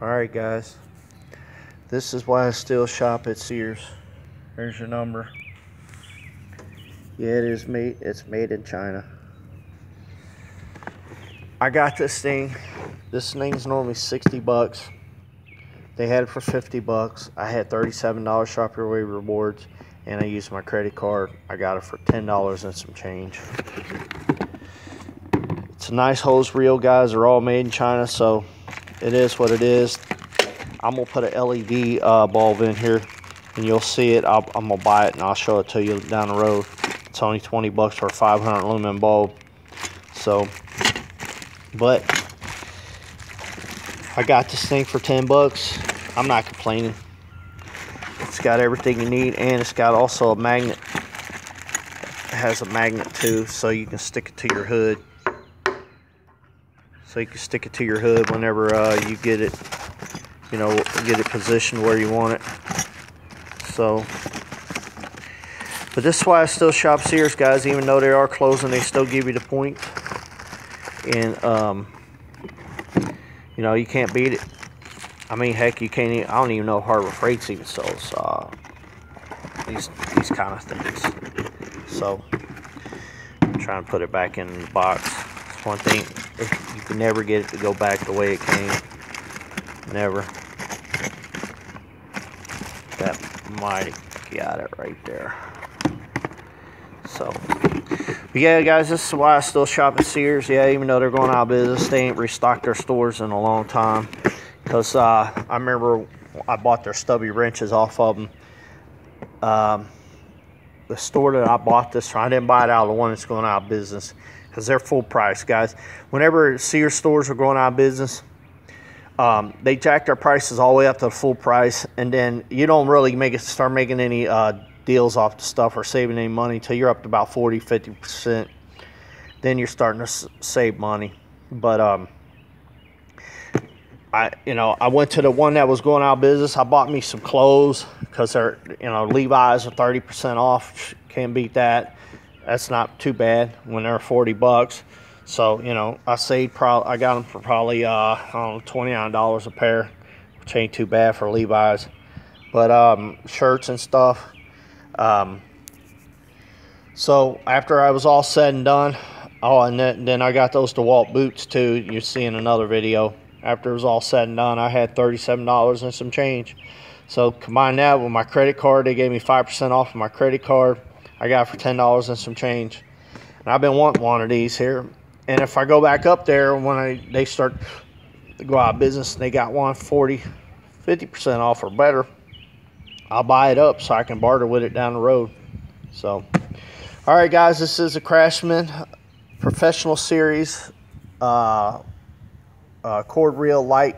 Alright guys, this is why I still shop at Sears. Here's your number. Yeah, it is made, it's made in China. I got this thing. This thing's normally 60 bucks. They had it for 50 bucks. I had $37 Shop Your Way rewards and I used my credit card. I got it for $10 and some change. It's a nice hose reel, guys. They're all made in China, so it is what it is. I'm gonna put an LED uh, bulb in here and you'll see it. i am gonna buy it and I'll show it to you down the road. It's only 20 bucks for a 500 lumen bulb. So, but I got this thing for 10 bucks. I'm not complaining. It's got everything you need and it's got also a magnet. It has a magnet too so you can stick it to your hood so you can stick it to your hood whenever uh, you get it you know get it positioned where you want it. So but this is why I still shop Sears guys even though they are closing they still give you the point. And um, you know you can't beat it. I mean heck you can't even, I don't even know if Harbor Freight's even sells uh, these these kind of things. So I'm trying to put it back in the box. One thing never get it to go back the way it came. Never. That might have got it right there. So, yeah, guys, this is why I still shop at Sears. Yeah, even though they're going out of business, they ain't restocked their stores in a long time. Because uh, I remember I bought their stubby wrenches off of them. Um, the store that I bought this from, I didn't buy it out of the one that's going out of business because they're full price, guys. Whenever Sears stores are going out of business, um, they jack their prices all the way up to the full price, and then you don't really make it start making any uh, deals off the stuff or saving any money until you're up to about 40, 50 percent. Then you're starting to save money. But um, I, you know, I went to the one that was going out of business. I bought me some clothes because they're, you know, Levi's are 30 percent off. Can't beat that that's not too bad when they're 40 bucks. So, you know, I saved probably, I got them for probably, uh, I don't know, $29 a pair, which ain't too bad for Levi's. But, um, shirts and stuff. Um, so after I was all said and done, oh, and then, then I got those DeWalt boots too. You see in another video. After it was all said and done, I had $37 and some change. So combine that with my credit card. They gave me 5% off of my credit card. I got for $10 and some change. And I've been wanting one of these here. And if I go back up there when I they start to go out of business and they got one 40, 50% off or better, I'll buy it up so I can barter with it down the road. So, all right, guys, this is a Craftsman professional series uh, uh, cord reel light.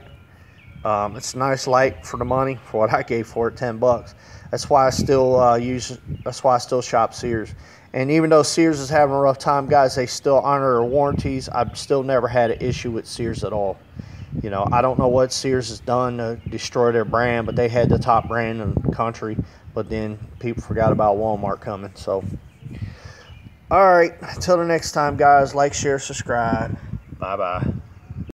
Um, it's nice light for the money for what I gave for it, 10 bucks. That's why I still uh, use. That's why I still shop Sears. And even though Sears is having a rough time, guys, they still honor their warranties. I've still never had an issue with Sears at all. You know, I don't know what Sears has done to destroy their brand, but they had the top brand in the country. But then people forgot about Walmart coming. So, all right. Until the next time, guys, like, share, subscribe. Bye bye.